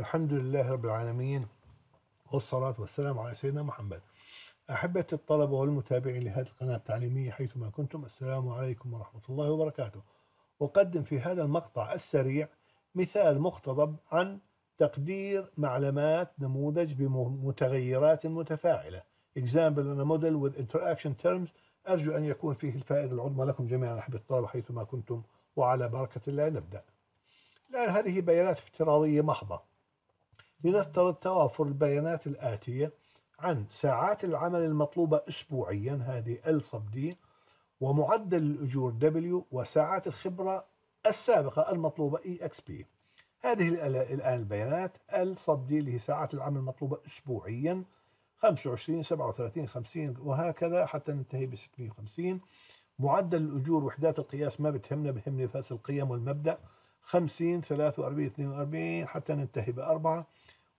الحمد لله رب العالمين والصلاة والسلام على سيدنا محمد. أحبة الطلبة والمتابعين لهذه القناة التعليمية حيثما كنتم السلام عليكم ورحمة الله وبركاته. أقدم في هذا المقطع السريع مثال مقتضب عن تقدير معلومات نموذج بمتغيرات متفاعلة. Example in a model with interaction terms. أرجو أن يكون فيه الفائدة العظمى لكم جميعا أحبة الطلبة حيثما كنتم وعلى بركة الله نبدأ. الآن هذه بيانات افتراضية محضة. لنفترض توافر البيانات الآتية عن ساعات العمل المطلوبة أسبوعيا هذه L sub D ومعدل الأجور W وساعات الخبرة السابقة المطلوبة EXP هذه الآن البيانات L sub D اللي هي ساعات العمل المطلوبة أسبوعيا 25 37 50 وهكذا حتى ننتهي ب 650 معدل الأجور وحدات القياس ما بتهمنا بهمني بس القيم والمبدأ. 50 43 42 حتى ننتهي بأربعة.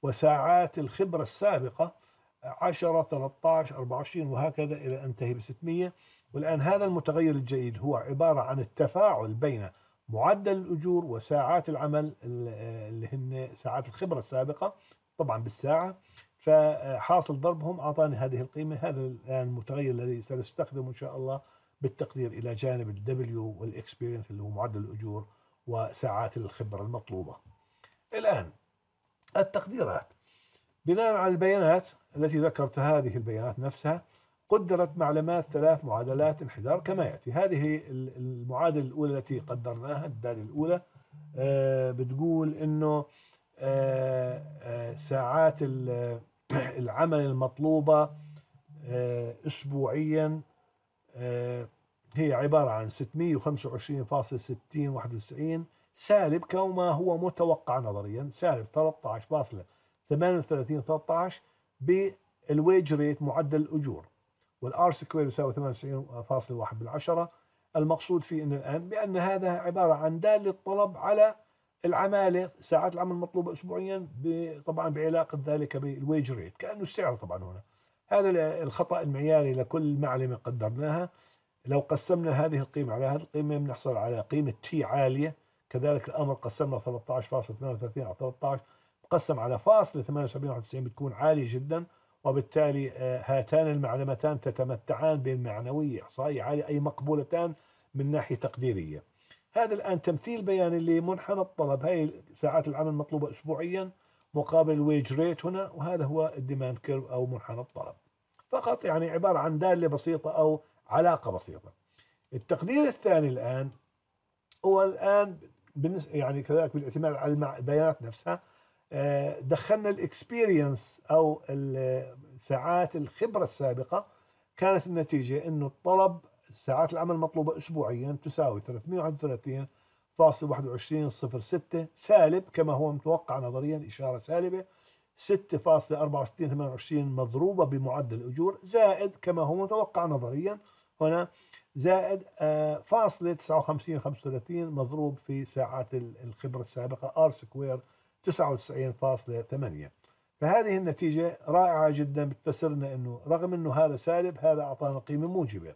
وساعات الخبرة السابقة 10 13 24 وهكذا إلى أن انتهي ب 600 والآن هذا المتغير الجيد هو عبارة عن التفاعل بين معدل الأجور وساعات العمل اللي هن ساعات الخبرة السابقة طبعا بالساعة. فحاصل ضربهم أعطاني هذه القيمة. هذا الآن المتغير الذي سنستخدمه إن شاء الله بالتقدير إلى جانب ال W وال experience اللي هو معدل الأجور وساعات الخبرة المطلوبة. الآن التقديرات. بناء على البيانات التي ذكرت هذه البيانات نفسها قدرت معلمات ثلاث معادلات انحدار كما يأتي. هذه المعادلة الأولى التي قدرناها الدالة الأولى آه، بتقول أنه آه، آه، ساعات العمل المطلوبة أسبوعيا هي عبارة عن 625.6091 سالب كما هو متوقع نظريا. سالب 13.38 13 بال wage rate معدل الأجور وال R square يساوي 98.1 بالعشرة. المقصود فيه أن الآن بأن هذا عبارة عن دالة طلب على العمالة ساعات العمل المطلوبة أسبوعيا طبعا بعلاقة ذلك بالويج ريت كأنه السعر طبعا هنا. هذا الخطأ المعياري لكل معلمة قدرناها. لو قسمنا هذه القيمة على هذه القيمة بنحصل على قيمة تي عالية كذلك الأمر قسمنا 13.38 على 13 مقسم على فاصلة 78 بتكون عالية جدا وبالتالي آه، هاتان المعلمتان تتمتعان بالمعنوية إحصائية عالية أي مقبولتان من ناحية تقديرية. هذا الآن تمثيل بياني لمنحنى الطلب. هاي ساعات العمل المطلوبة أسبوعيا مقابل ال wage rate هنا وهذا هو ال demand curve أو منحنى الطلب. فقط يعني عبارة عن دالة بسيطة أو علاقة بسيطة. التقدير الثاني الآن هو الآن بالنسبة يعني كذلك بالاعتماد على البيانات نفسها آه، دخلنا ال experience أو ساعات الخبرة السابقة. كانت النتيجة إنه الطلب ساعات العمل المطلوبة اسبوعيا تساوي 331.2106 سالب كما هو متوقع نظريا إشارة سالبة 6.4428 مضروبة بمعدل الأجور زائد كما هو متوقع نظريا هنا زائد آه، فاصلة 59 35 مضروب في ساعات الخبرة السابقة R square 99.8 فهذه النتيجة رائعة جدا بتفسرنا إنه رغم إنه هذا سالب هذا أعطانا قيمة موجبة.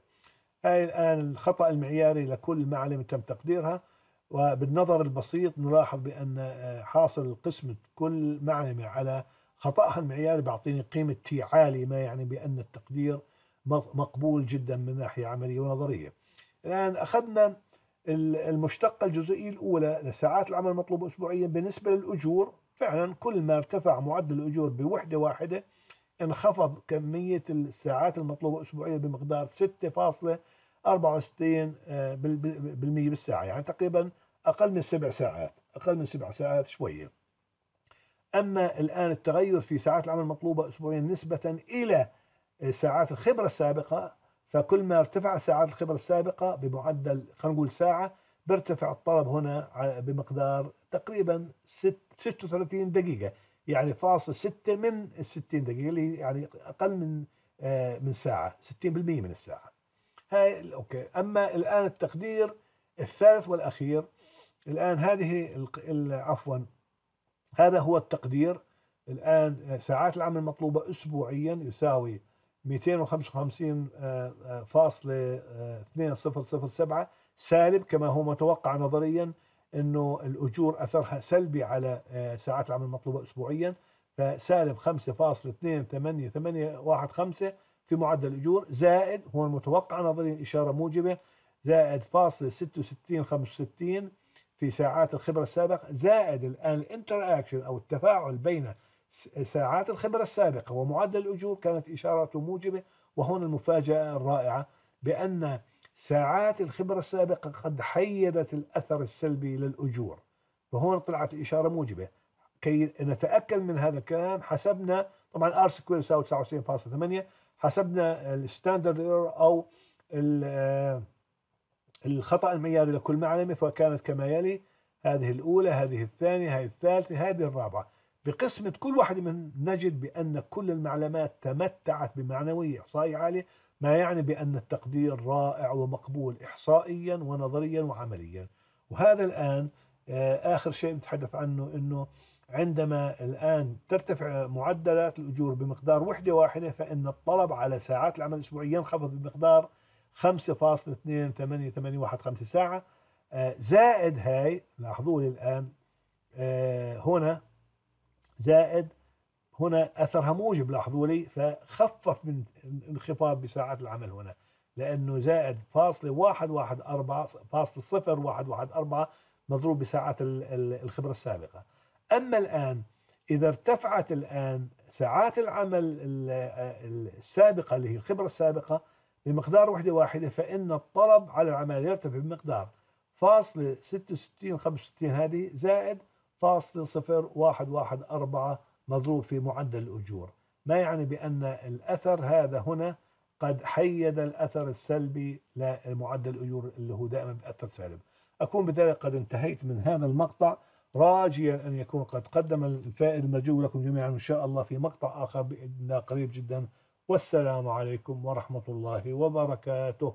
هاي الآن الخطأ المعياري لكل معلم تم تقديرها وبالنظر البسيط نلاحظ بأن آه، حاصل قسمة كل معلمة على خطأها المعياري بيعطيني قيمة تي عالية ما يعني بأن التقدير مقبول جدا من ناحية عملية ونظرية. الآن أخذنا المشتقة الجزئية الأولى لساعات العمل المطلوبة أسبوعيا بالنسبة للأجور. فعلا كل ما ارتفع معدل الأجور بوحدة واحدة انخفض كمية الساعات المطلوبة أسبوعيا بمقدار 6.64 آه، بالمية بالساعة يعني تقريبا أقل من سبع ساعات أقل من سبع ساعات شوية. أما الآن التغير في ساعات العمل المطلوبة أسبوعيا نسبة إلى ساعات الخبرة السابقة فكل ما ارتفع ساعات الخبرة السابقة بمعدل خلينا نقول ساعة بيرتفع الطلب هنا بمقدار تقريبا 36 دقيقة. يعني فاصل 6 من ال 60 دقيقة اللي يعني أقل من آه، من ساعة 60% من الساعة. هاي أوكي. أما الآن التقدير الثالث والأخير الآن هذه عفوا هذا هو التقدير. الآن ساعات العمل المطلوبة أسبوعيا يساوي 255.2007 سالب كما هو متوقع نظريا إنه الأجور أثرها سلبي على آه، ساعات العمل المطلوبة اسبوعيا فسالب 5.2885 في معدل الأجور زائد هو المتوقع نظريا إشارة موجبة زائد فاصل 66 65 في ساعات الخبرة السابقة زائد الآن ال interaction أو التفاعل بين ساعات الخبرة السابقة ومعدل الأجور كانت اشارته موجبة وهنا المفاجأة الرائعة بأن ساعات الخبرة السابقة قد حيدت الأثر السلبي للأجور. فهون طلعت الإشارة موجبة. كي نتأكد من هذا الكلام حسبنا طبعا R square يساوي 99.8 حسبنا الستاندرد أو الخطأ المعياري لكل معلمة فكانت كما يلي هذه الأولى هذه الثانية هذه الثالثة هذه الرابعة. بقسمة كل واحدة من نجد بأن كل المعلومات تمتعت بمعنوية إحصائية عالية ما يعني بأن التقدير رائع ومقبول إحصائيا ونظريا وعمليا. وهذا الآن آه، آخر شيء نتحدث عنه أنه عندما الآن ترتفع معدلات الأجور بمقدار وحدة واحدة فإن الطلب على ساعات العمل الأسبوعية ينخفض بمقدار 5.28815 ساعة. آه، زائد هاي لاحظوا الآن آه، هنا زائد هنا أثرها موجب لاحظوا لي فخفف من انخفاض بساعات العمل هنا لأنه زائد فاصلة واحد واحد أربعة فاصلة صفر واحد واحد أربعة مضروب بساعات الخبرة السابقة. أما الآن إذا ارتفعت الآن ساعات العمل السابقة اللي هي الخبرة السابقة بمقدار وحدة واحدة فإن الطلب على العمل يرتفع بمقدار فاصلة ستة وستين خمسة وستين هذه زائد فاصلة صفر واحد واحد أربعة مضروب في معدل الأجور. ما يعني بأن الأثر هذا هنا؟ قد حيد الأثر السلبي لمعدل الأجور اللي هو دائما بأثر سالب. أكون بذلك قد انتهيت من هذا المقطع. راجيا أن يكون قد قدم الفائد المرجو لكم جميعا إن شاء الله في مقطع آخر بإذن الله قريب جدا. والسلام عليكم ورحمة الله وبركاته.